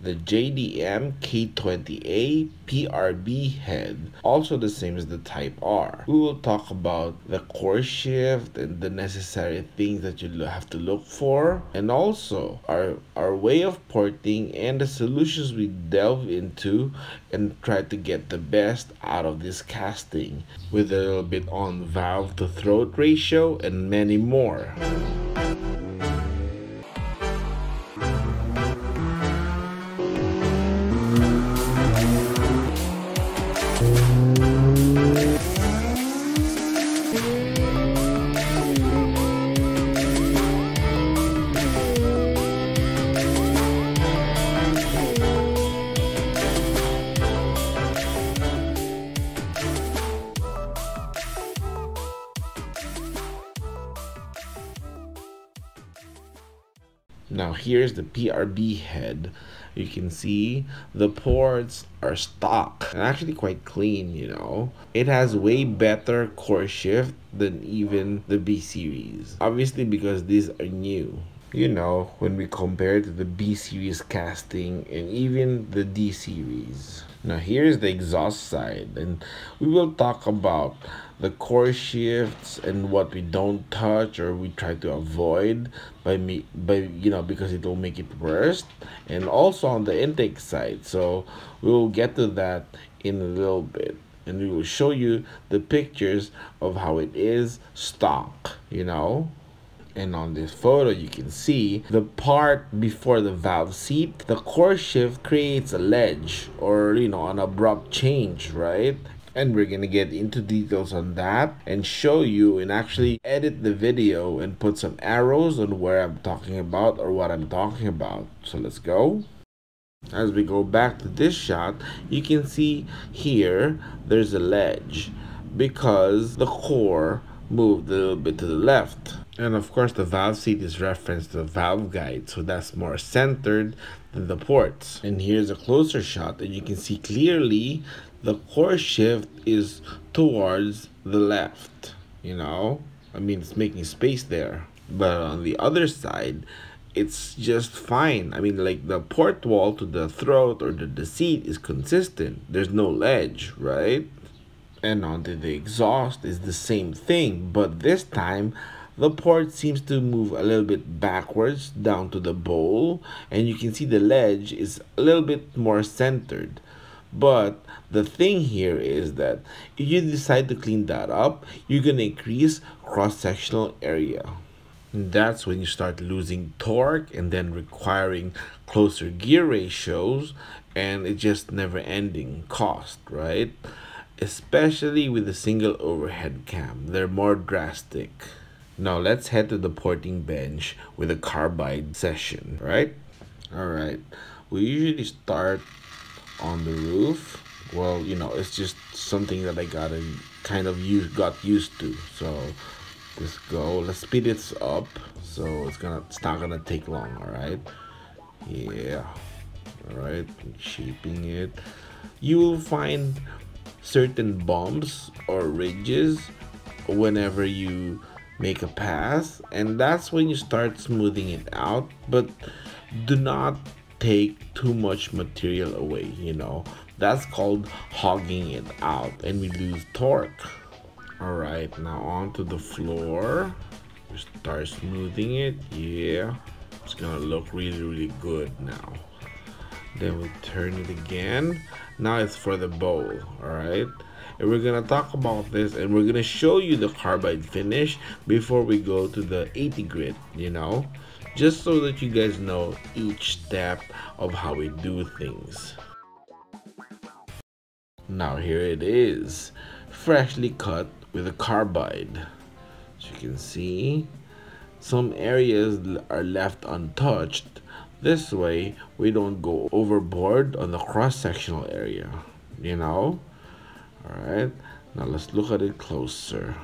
the JDM K20A PRB head, also the same as the Type R. We will talk about the core shift and the necessary things that you have to look for, and also our, our way of porting and the solutions we delve into and try to get the best out of this casting with a little bit on valve to throat ratio and many more. Now here's the PRB head. You can see the ports are stock and actually quite clean, you know. It has way better core shift than even the B series. Obviously because these are new. You know, when we compare to the B series casting and even the D series. Now here's the exhaust side and we will talk about the core shifts and what we don't touch or we try to avoid by me by you know because it will make it worse. And also on the intake side so we will get to that in a little bit. And we will show you the pictures of how it is stock you know and on this photo you can see the part before the valve seat. The core shift creates a ledge or you know an abrupt change right? And we're gonna get into details on that and show you and actually edit the video and put some arrows on where I'm talking about or what I'm talking about. So let's go. As we go back to this shot you can see here there's a ledge because the core moved a little bit to the left and of course the valve seat is referenced to the valve guide so that's more centered than the ports. And here's a closer shot and you can see clearly. The core shift is towards the left you know? I mean it's making space there. But on the other side it's just fine. I mean like the port wall to the throat or the, the seat is consistent. There's no ledge right? And onto the exhaust is the same thing. But this time the port seems to move a little bit backwards down to the bowl and you can see the ledge is a little bit more centered. But the thing here is that if you decide to clean that up you're going to increase cross-sectional area. And that's when you start losing torque and then requiring closer gear ratios and it's just never ending cost right? Especially with a single overhead cam. They're more drastic now let's head to the porting bench with a carbide session, right? All right. We usually start on the roof. Well, you know, it's just something that I got and kind of use got used to. So let's go. Let's speed it up. So it's gonna it's not gonna take long, alright? Yeah. Alright, shaping it. You will find certain bumps or ridges whenever you make a pass and that's when you start smoothing it out but do not take too much material away you know? That's called hogging it out and we lose torque. All right now onto the floor. We start smoothing it yeah. It's gonna look really really good now. Then we turn it again. Now it's for the bowl all right and we're gonna talk about this and we're gonna show you the carbide finish before we go to the 80 grit you know? Just so that you guys know each step of how we do things. Now here it is freshly cut with a carbide. As you can see some areas are left untouched. This way we don't go overboard on the cross-sectional area you know all right now let's look at it closer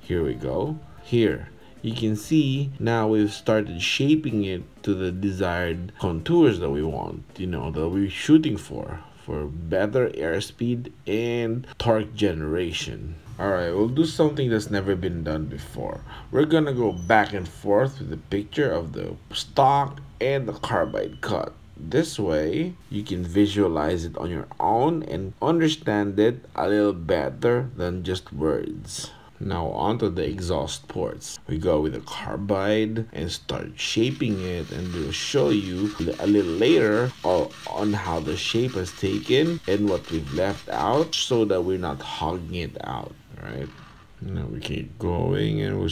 here we go here you can see now we've started shaping it to the desired contours that we want you know that we're shooting for for better airspeed and torque generation. Alright, we'll do something that's never been done before. We're gonna go back and forth with the picture of the stock and the carbide cut. This way, you can visualize it on your own and understand it a little better than just words. Now onto the exhaust ports. We go with the carbide and start shaping it and we'll show you a little later on how the shape has taken and what we've left out so that we're not hogging it out, right? Now we keep going and we're,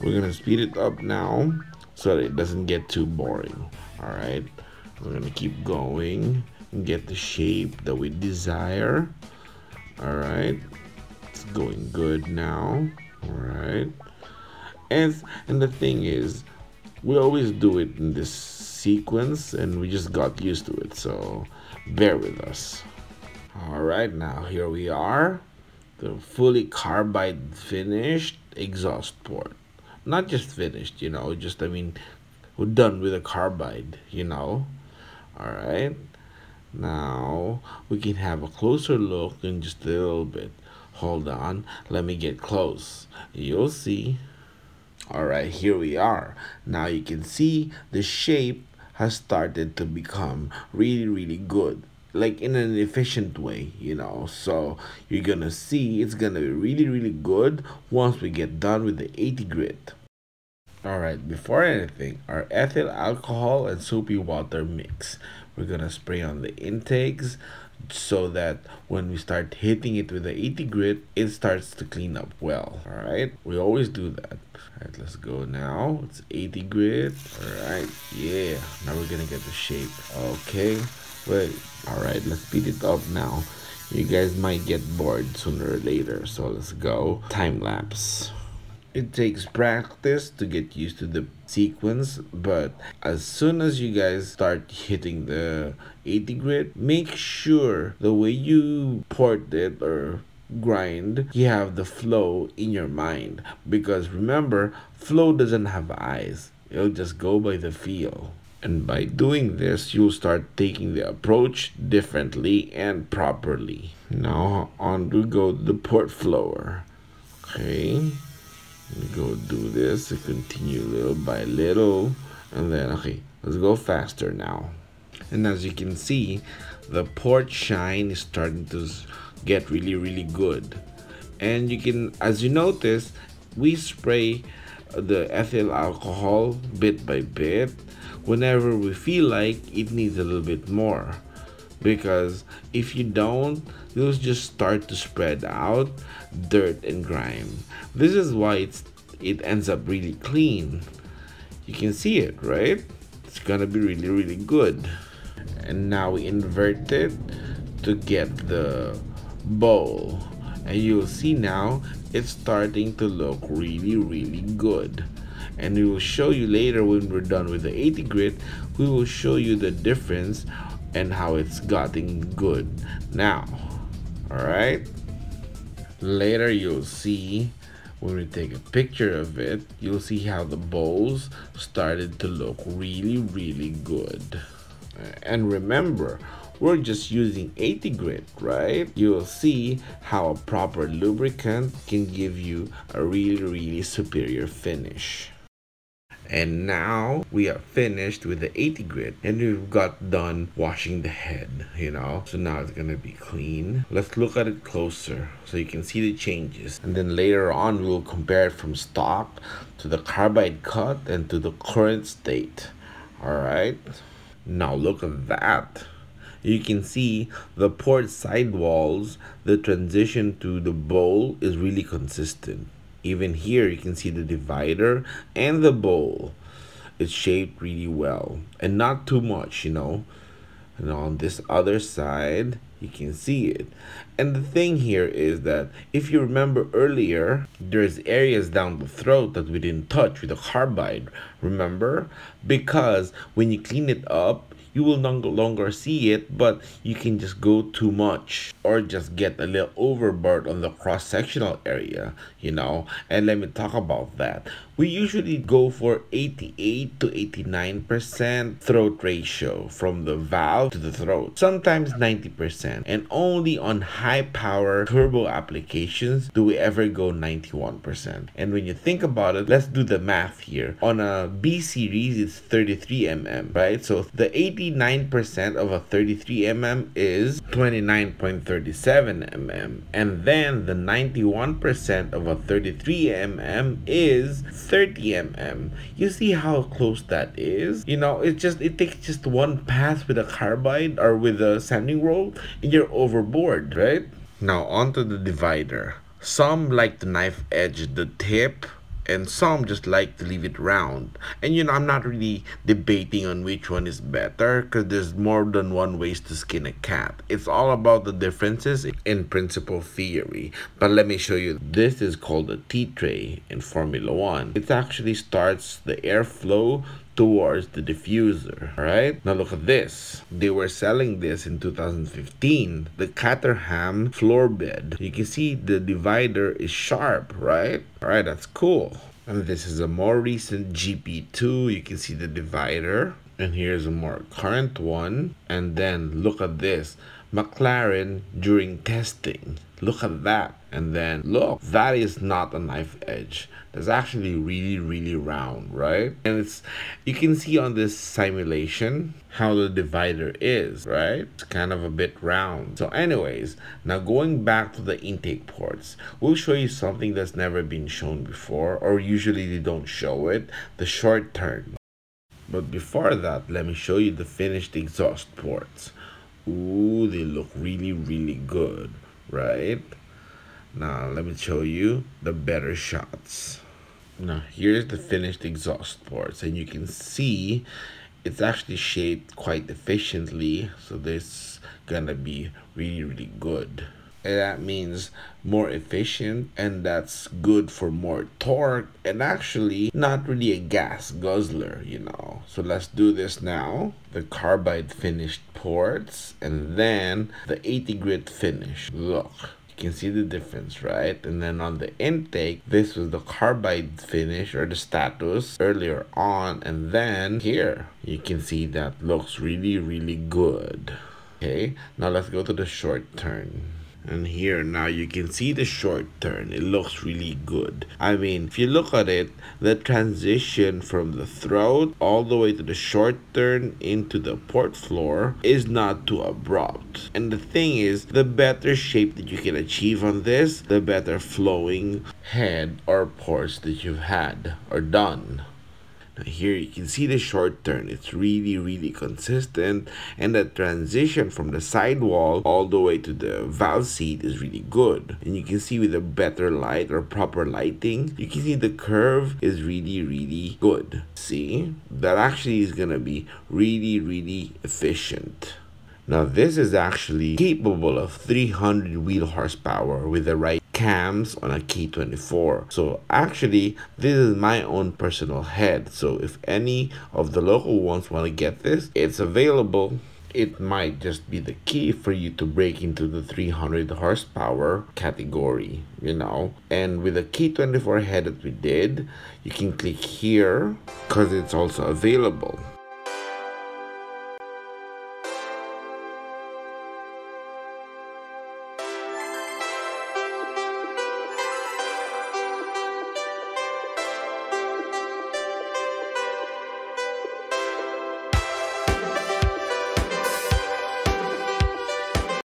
we're gonna speed it up now so that it doesn't get too boring, all right? We're gonna keep going and get the shape that we desire, all right? it's going good now. All right. And and the thing is we always do it in this sequence and we just got used to it so bear with us. All right now here we are. The fully carbide finished exhaust port. Not just finished you know just i mean we're done with a carbide you know all right now we can have a closer look in just a little bit Hold on, let me get close. You'll see. Alright, here we are. Now you can see the shape has started to become really, really good. Like in an efficient way, you know. So you're gonna see it's gonna be really, really good once we get done with the 80 grit. Alright, before anything, our ethyl alcohol and soapy water mix. We're gonna spray on the intakes so that when we start hitting it with the 80 grit, it starts to clean up well. All right, we always do that. All right, let's go now. It's 80 grit. All right, yeah. Now we're gonna get the shape. Okay, wait. All right, let's speed it up now. You guys might get bored sooner or later, so let's go. Time lapse. It takes practice to get used to the sequence, but as soon as you guys start hitting the 80 grit, make sure the way you port it or grind, you have the flow in your mind. Because remember, flow doesn't have eyes, it'll just go by the feel. And by doing this, you'll start taking the approach differently and properly. Now on to go the port floor. Okay go do this and continue little by little. And then okay let's go faster now. And as you can see the port shine is starting to get really really good. And you can as you notice we spray uh, the ethyl alcohol bit by bit. Whenever we feel like it needs a little bit more because if you don't you'll just start to spread out dirt and grime. This is why it's it ends up really clean. You can see it right? It's gonna be really really good. And now we invert it to get the bowl. And you'll see now it's starting to look really really good. And we will show you later when we're done with the 80 grit we will show you the difference and how it's gotten good. Now all right later you'll see when we take a picture of it you'll see how the bowls started to look really really good. And remember we're just using 80 grit right? You'll see how a proper lubricant can give you a really really superior finish and now we are finished with the 80 grit. And we've got done washing the head you know? So now it's gonna be clean. Let's look at it closer so you can see the changes. And then later on we'll compare it from stock to the carbide cut and to the current state. All right now look at that. You can see the port sidewalls the transition to the bowl is really consistent even here you can see the divider and the bowl. It's shaped really well. And not too much you know. And on this other side you can see it and the thing here is that if you remember earlier there's areas down the throat that we didn't touch with the carbide Remember? Because when you clean it up, you will no longer see it, but you can just go too much or just get a little overboard on the cross sectional area, you know. And let me talk about that. We usually go for 88 to 89% throat ratio from the valve to the throat, sometimes 90%. And only on high power turbo applications do we ever go 91%. And when you think about it, let's do the math here. On a B series, it's 33 mm, right? So the 89% of a 33 mm is 29.37 mm. And then the 91% of a 33 mm is 30 mm. You see how close that is? You know, it just it takes just one pass with a carbide or with a sanding roll and you're overboard, right? Now onto the divider. Some like the knife edge the tip and some just like to leave it round. And you know, I'm not really debating on which one is better because there's more than one ways to skin a cat. It's all about the differences in principle theory. But let me show you. This is called a T-tray in Formula One. It actually starts the airflow towards the diffuser. Alright? Now look at this. They were selling this in 2015. The Caterham floor bed. You can see the divider is sharp, right? Alright, that's cool. And this is a more recent GP2. You can see the divider. And here's a more current one. And then look at this. McLaren during testing. Look at that. And then look, that is not a knife edge. That's actually really, really round, right? And it's, you can see on this simulation how the divider is, right? It's kind of a bit round. So anyways, now going back to the intake ports, we'll show you something that's never been shown before, or usually they don't show it, the short turn. But before that, let me show you the finished exhaust ports. Ooh, they look really, really good, right? Now, let me show you the better shots. Now, here's the finished exhaust ports, and you can see it's actually shaped quite efficiently, so this gonna be really, really good. That means more efficient, and that's good for more torque, and actually not really a gas guzzler, you know. So let's do this now. The carbide finished ports, and then the 80 grit finish. Look you can see the difference, right? And then on the intake, this was the carbide finish or the status earlier on. And then here, you can see that looks really, really good. Okay, now let's go to the short turn and here now you can see the short turn. It looks really good. I mean if you look at it the transition from the throat all the way to the short turn into the port floor is not too abrupt. And the thing is the better shape that you can achieve on this the better flowing head or ports that you've had or done here you can see the short turn. It's really really consistent. And the transition from the sidewall all the way to the valve seat is really good. And you can see with a better light or proper lighting you can see the curve is really really good. See? That actually is gonna be really really efficient. Now this is actually capable of 300 wheel horsepower with the right cams on a K24. So actually this is my own personal head. So if any of the local ones want to get this, it's available it might just be the key for you to break into the 300 horsepower category, you know. And with the K24 head that we did, you can click here because it's also available.